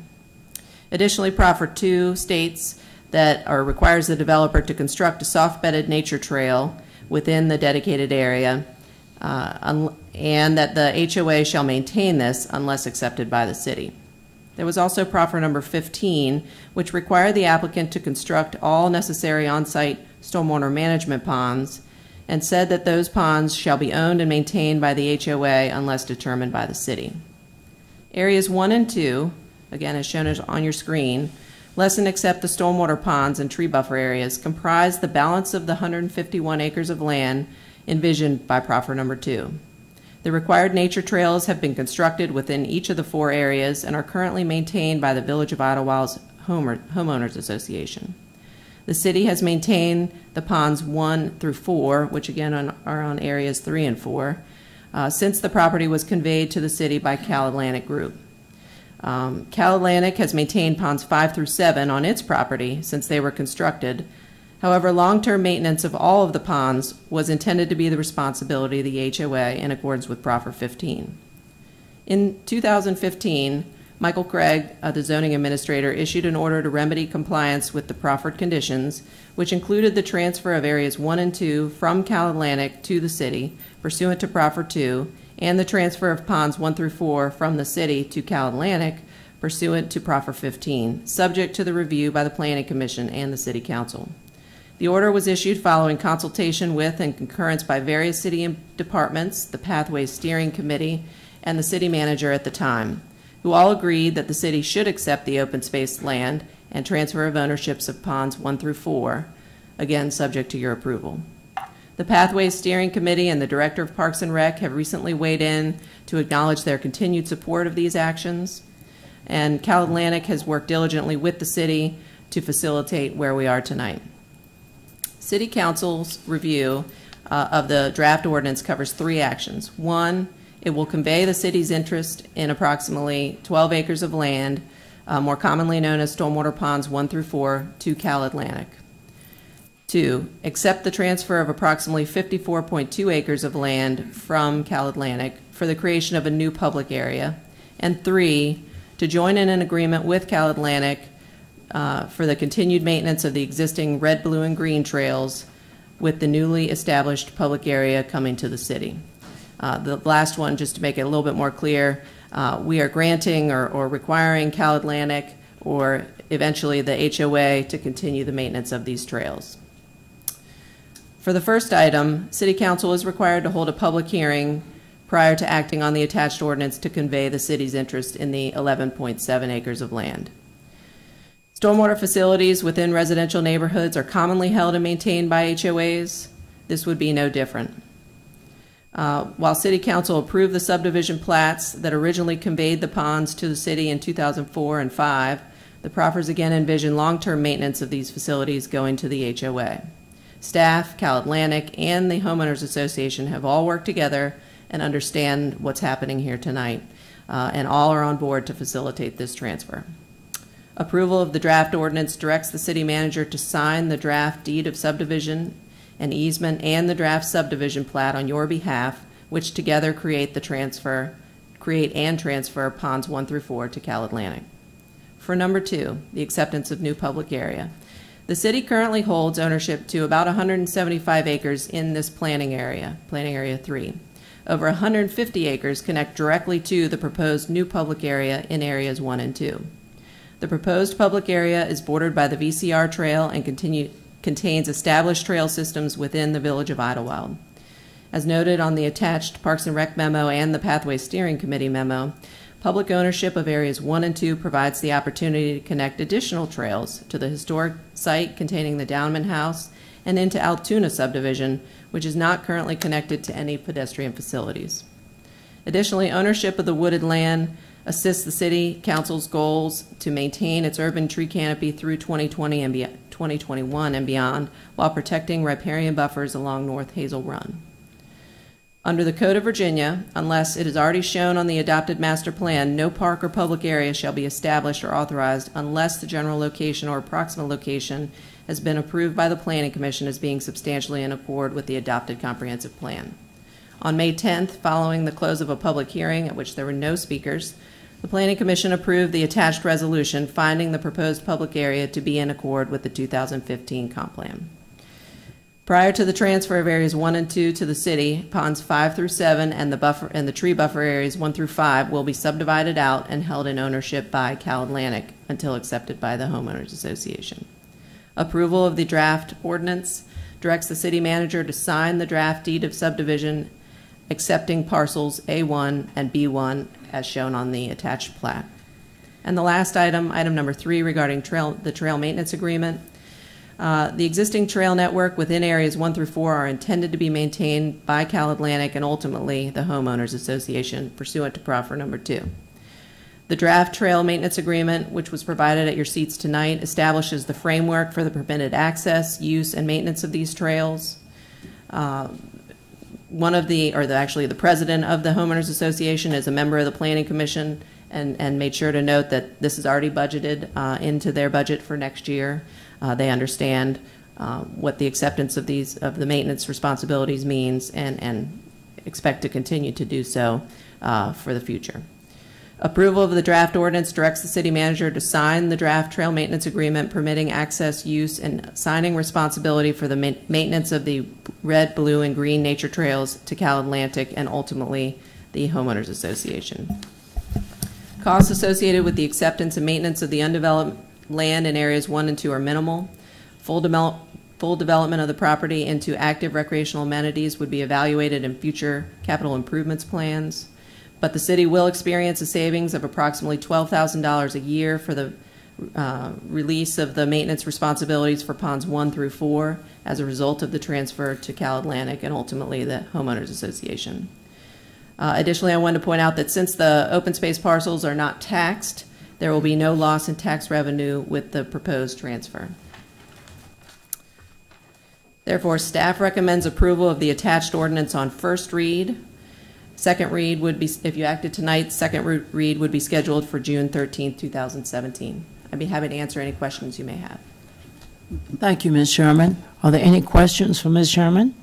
Additionally, proffer two states that, or requires the developer to construct a soft-bedded nature trail within the dedicated area, uh, and that the HOA shall maintain this unless accepted by the city. There was also proffer number 15, which required the applicant to construct all necessary on-site stormwater management ponds and said that those ponds shall be owned and maintained by the HOA unless determined by the city. Areas 1 and 2, again as shown on your screen, less than except the stormwater ponds and tree buffer areas, comprise the balance of the 151 acres of land envisioned by proffer number 2. The required nature trails have been constructed within each of the four areas and are currently maintained by the Village of Homer- Homeowners Association. The city has maintained the ponds 1 through 4, which again on- are on areas 3 and 4, uh, since the property was conveyed to the city by Cal Atlantic Group. Um, Cal Atlantic has maintained ponds 5 through 7 on its property since they were constructed. However, long-term maintenance of all of the ponds was intended to be the responsibility of the HOA in accordance with Proffer 15. In 2015, Michael Craig, uh, the zoning administrator, issued an order to remedy compliance with the proffered conditions, which included the transfer of areas 1 and 2 from Cal Atlantic to the city pursuant to Proffer 2, and the transfer of ponds 1 through 4 from the city to Cal Atlantic pursuant to Proffer 15, subject to the review by the Planning Commission and the City Council. The order was issued following consultation with and concurrence by various city departments, the Pathways Steering Committee, and the city manager at the time, who all agreed that the city should accept the open space land and transfer of ownerships of ponds 1 through 4, again, subject to your approval. The Pathways Steering Committee and the Director of Parks and Rec have recently weighed in to acknowledge their continued support of these actions, and Cal Atlantic has worked diligently with the city to facilitate where we are tonight. City Council's review uh, of the draft ordinance covers three actions. One, it will convey the city's interest in approximately 12 acres of land, uh, more commonly known as stormwater ponds 1 through 4, to Cal Atlantic. Two, accept the transfer of approximately 54.2 acres of land from Cal Atlantic for the creation of a new public area. And three, to join in an agreement with Cal Atlantic uh, for the continued maintenance of the existing red, blue, and green trails with the newly established public area coming to the city. Uh, The last one, just to make it a little bit more clear, uh, we are granting or or requiring Cal Atlantic or eventually the HOA to continue the maintenance of these trails. For the first item, City Council is required to hold a public hearing prior to acting on the attached ordinance to convey the city's interest in the 11.7 acres of land. Stormwater facilities within residential neighborhoods are commonly held and maintained by HOAs. This would be no different. Uh, While City Council approved the subdivision plats that originally conveyed the ponds to the city in 2004 and 5, the proffers again envision long-term maintenance of these facilities going to the HOA. Staff, Cal Atlantic, and the Homeowners Association have all worked together and understand what's happening here tonight, uh, and all are on board to facilitate this transfer. Approval of the draft ordinance directs the city manager to sign the draft deed of subdivision and easement and the draft subdivision plat on your behalf, which together create the transfer, create and transfer ponds one through four to Cal Atlantic. For number two, the acceptance of new public area. The city currently holds ownership to about 175 acres in this planning area, planning area three. Over 150 acres connect directly to the proposed new public area in areas one and two. The proposed public area is bordered by the VCR Trail and continue, contains established trail systems within the village of Idlewild. As noted on the attached Parks and Rec memo and the Pathway Steering Committee memo, public ownership of areas 1 and 2 provides the opportunity to connect additional trails to the historic site containing the Downman House and into Altoona subdivision, which is not currently connected to any pedestrian facilities. Additionally, ownership of the wooded land assists the city council's goals to maintain its urban tree canopy through 2020 and be, 2021 and beyond, while protecting riparian buffers along North Hazel Run. Under the Code of Virginia, unless it is already shown on the adopted master plan, no park or public area shall be established or authorized unless the general location or approximate location has been approved by the Planning Commission as being substantially in accord with the adopted comprehensive plan. On May 10th, following the close of a public hearing at which there were no speakers, the Planning Commission approved the attached resolution finding the proposed public area to be in accord with the 2015 comp plan. Prior to the transfer of areas 1 and 2 to the city, ponds 5 through 7 and the buffer and the tree buffer areas 1 through 5 will be subdivided out and held in ownership by Cal Atlantic until accepted by the homeowners association. Approval of the draft ordinance directs the city manager to sign the draft deed of subdivision accepting parcels A1 and B1 as shown on the attached plat. And the last item, item number three regarding trail, the trail maintenance agreement. Uh, the existing trail network within areas one through four are intended to be maintained by Cal Atlantic and ultimately the homeowners association pursuant to proffer number two. The draft trail maintenance agreement, which was provided at your seats tonight, establishes the framework for the permitted access, use, and maintenance of these trails. Uh, one of the, or the, actually the president of the homeowners association is a member of the planning commission and, and made sure to note that this is already budgeted uh, into their budget for next year. Uh, they understand uh, what the acceptance of these of the maintenance responsibilities means and, and expect to continue to do so uh, for the future. Approval of the draft ordinance directs the city manager to sign the draft trail maintenance agreement permitting access, use, and signing responsibility for the ma maintenance of the red, blue, and green nature trails to Cal Atlantic and ultimately the homeowners association. Costs associated with the acceptance and maintenance of the undeveloped land in areas one and two are minimal. Full, full development of the property into active recreational amenities would be evaluated in future capital improvements plans. But the city will experience a savings of approximately $12,000 a year for the uh, release of the maintenance responsibilities for ponds one through four as a result of the transfer to Cal Atlantic and ultimately the homeowners association. Uh, additionally, I wanted to point out that since the open space parcels are not taxed, there will be no loss in tax revenue with the proposed transfer. Therefore, staff recommends approval of the attached ordinance on first read. Second read would be, if you acted tonight, second read would be scheduled for June 13, 2017. I'd be happy to answer any questions you may have. Thank you, Ms. Sherman. Are there any questions for Ms. Sherman?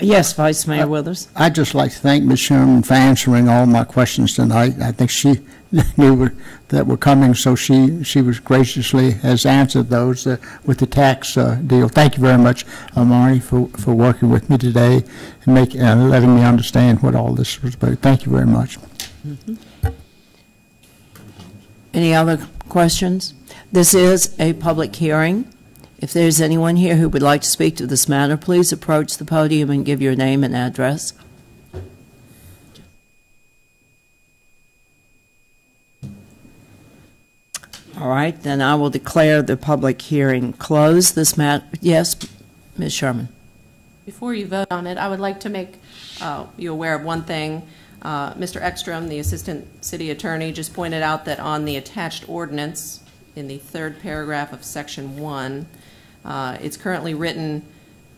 Yes, Vice Mayor Withers. I'd just like to thank Ms. Sherman for answering all my questions tonight. I think she knew that were coming, so she, she was graciously has answered those uh, with the tax uh, deal. Thank you very much, uh, Marnie, for, for working with me today and making, uh, letting me understand what all this was about. Thank you very much. Any other questions? This is a public hearing. If there's anyone here who would like to speak to this matter, please approach the podium and give your name and address. All right, then I will declare the public hearing closed. This matter, yes, Ms. Sherman. Before you vote on it, I would like to make uh, you aware of one thing. Uh, Mr. Ekstrom, the Assistant City Attorney, just pointed out that on the attached ordinance, in the third paragraph of Section 1, uh, it's currently written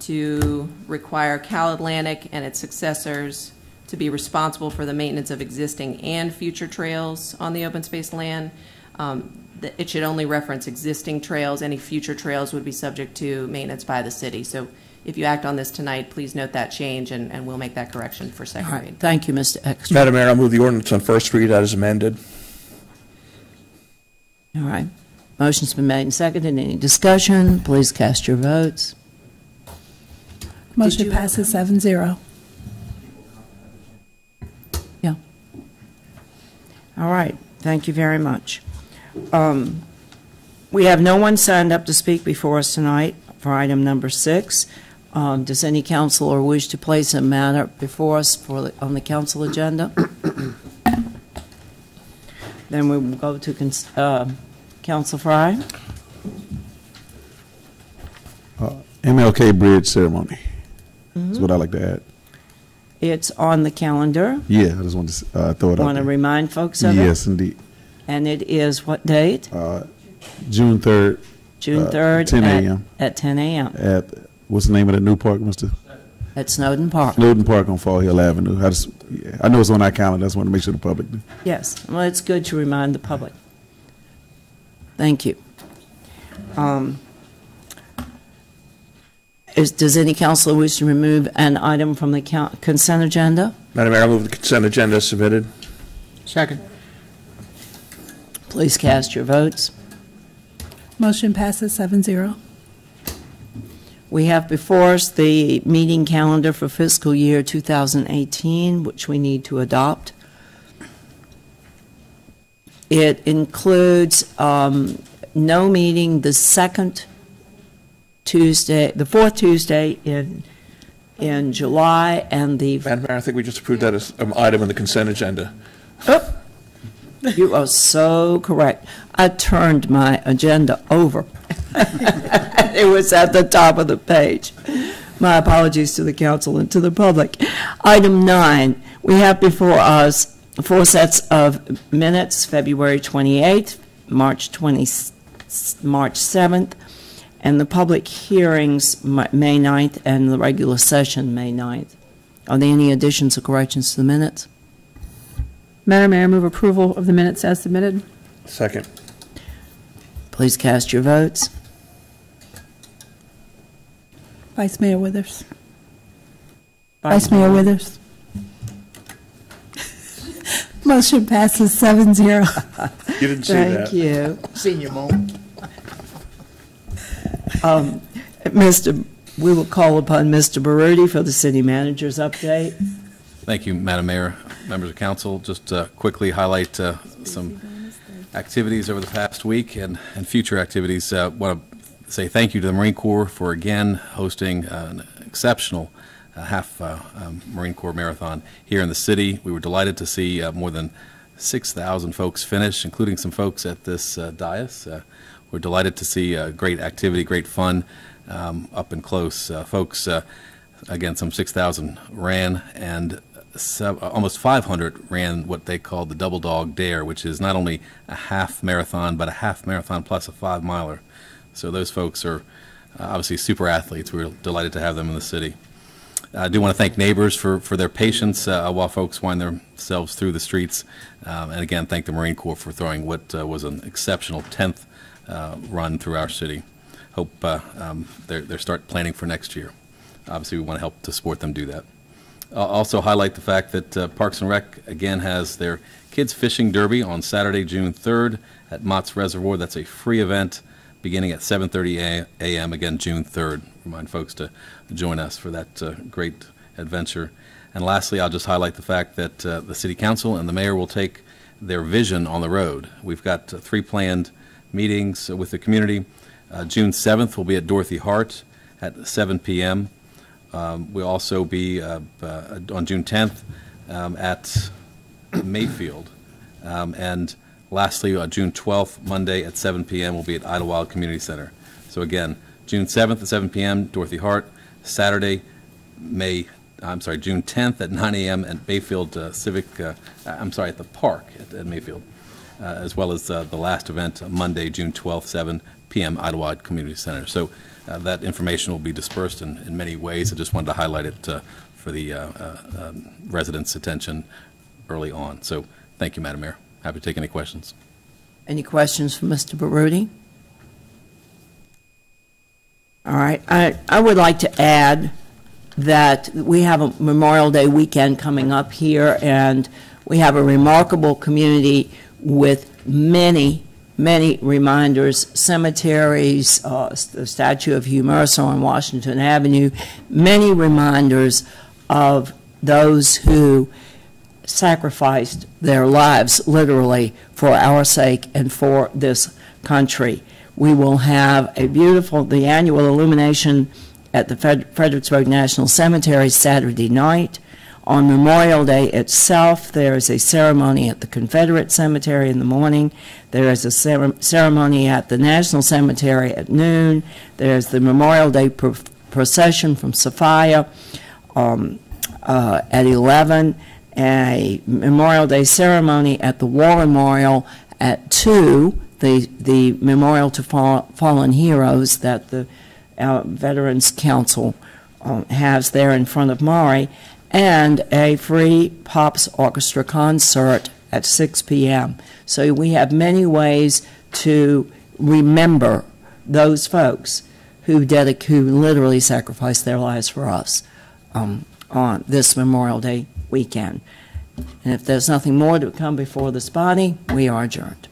to require Cal Atlantic and its successors to be responsible for the maintenance of existing and future trails on the open space land. Um, th- It should only reference existing trails. Any future trails would be subject to maintenance by the city. So if you act on this tonight, please note that change, and, and we'll make that correction for second right, read. thank you, Mr. Ekstrom. Madam Mayor, I'll move the ordinance on first read as amended. All right. Motion's been made and seconded. Any discussion? Please cast your votes. Motion you have passes seven zero. Yeah. All right, thank you very much. Um, We have no one signed up to speak before us tonight for item number six. Um, Does any councilor wish to place a matter before us for, the- on the council agenda? Then we will go to cons- uh, Counsel Frye. MLK Bridge ceremony. That's what I like to add. It's on the calendar. Yeah, I just wanted to uh, throw it out Want to remind folks of it? Yes, indeed. And it is what date? Uh, June 3rd June Uh, 3rd? 10 a.m. At 10 a.m. at, what's the name of that new park, Mr.? at Snowden Park. Snowden Park on Fall Hill Avenue. I just, yeah, I know it's on our calendar, I just want to make sure the public knew. Yes, well, it's good to remind the public. Thank you. Um, Is, does any councilor wish to remove an item from the consent agenda? Madam Mayor, I'll move the consent agenda as submitted. Second. Please cast your votes. Motion passes seven zero. We have before us the meeting calendar for fiscal year 2018, which we need to adopt. It includes um, no meeting the second Tuesday, the fourth Tuesday in, in July, and the, Madam Mayor, I think we just approved that as an item on the consent agenda. you are so correct. I turned my agenda over. It was at the top of the page. My apologies to the council and to the public. Item nine, we have before us four sets of minutes, February 28th, March 20, March 7th, and the public hearings, May 9th, and the regular session, May 9th. Are there any additions or corrections to the minutes? Madam Mayor, I move approval of the minutes as submitted. Second. Please cast your votes. Vice Mayor Withers. Vice Mayor Withers. Motion passes seven zero. You didn't see that. Thank you. Senior moment. Um, Mr., we will call upon Mr. Baroody for the city manager's update. Thank you, Madam Mayor, members of council. Just uh, quickly highlight uh, some activities over the past week and, and future activities. Uh, Want to say thank you to the Marine Corps for again hosting an exceptional uh, half uh, um, Marine Corps marathon here in the city. We were delighted to see uh, more than 6,000 folks finish, including some folks at this uh, dais. Uh, We're delighted to see uh, great activity, great fun um, up and close. Uh, Folks, again, some 6,000 ran, and almost 500 ran what they called the Double Dog Dare, which is not only a half marathon, but a half marathon plus a five miler. So those folks are obviously super athletes. We're delighted to have them in the city. I do want to thank neighbors for, for their patience uh, while folks wind themselves through the streets. Um, and again, thank the Marine Corps for throwing what uh, was an exceptional 10th uh, run through our city. Hope um, they're start planning for next year. Obviously, we want to help to support them do that. I'll also highlight the fact that Parks and Rec again has their Kids Fishing Derby on Saturday, June 3rd at Mott's Reservoir. That's a free event beginning at 7:30 a- a.m. again June 3rd. Remind folks to join us for that uh, great adventure. And lastly, I'll just highlight the fact that uh, the City Council and the Mayor will take their vision on the road. We've got uh, three planned meetings uh, with the community. Uh, June 7th will be at Dorothy Hart at 7 p.m. Um, We'll also be uh, uh, on June 10th um, at Mayfield. Um, And lastly, on June 12th, Monday at 7 p.m., we'll be at Idlewild Community Center. So again, June 7th at 7 p.m., Dorothy Hart. Saturday, May, I'm sorry, June 10th at 9 a.m. at Mayfield uh, Civic, uh, I'm sorry, at the park at at Mayfield, uh, as well as uh, the last event, uh, Monday, June 12th, 7 p.m., Idlewild Community Center. So uh, that information will be dispersed in, in many ways. I just wanted to highlight it for the um, residents' attention early on. So thank you, Madam Mayor. Happy to take any questions. Any questions for Mr. Baroody? All right, I, I would like to add that we have a Memorial Day weekend coming up here, and we have a remarkable community with many, many reminders, cemeteries, uh, the statue of Mercer on Washington Avenue, many reminders of those who sacrificed their lives, literally, for our sake and for this country. We will have a beautiful, the annual illumination at the Fred- Fredericksburg National Cemetery Saturday night. On Memorial Day itself, there is a ceremony at the Confederate Cemetery in the morning. There is a cere- ceremony at the National Cemetery at noon. There's the Memorial Day pro- procession from Sophia um, uh, at 11, a Memorial Day ceremony at the War Memorial at 2, the, the memorial to fall, fallen heroes that the uh, Veterans Council um, has there in front of Maury, and a free Pops Orchestra concert at 6 p.m. So we have many ways to remember those folks who dedic- who literally sacrificed their lives for us um, on this Memorial Day weekend. And if there's nothing more to come before this body, we are adjourned.